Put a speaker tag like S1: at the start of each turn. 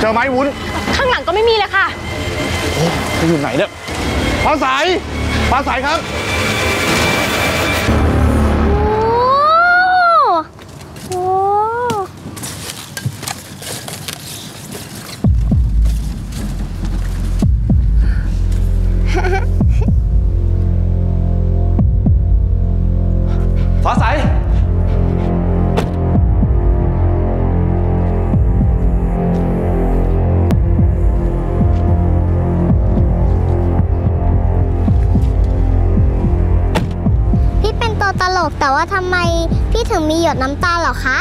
S1: เจอไหมวุ้น
S2: ข้างหลังก็ไม่มีเลยค่ะ
S1: ไปอยู่ไหนเนี่ย ฟ้าใสฟ้าใสครับ
S3: ตัวตลกแต่ว่าทำไมพี่ถึงมีหยดน้ำตาเหรอคะ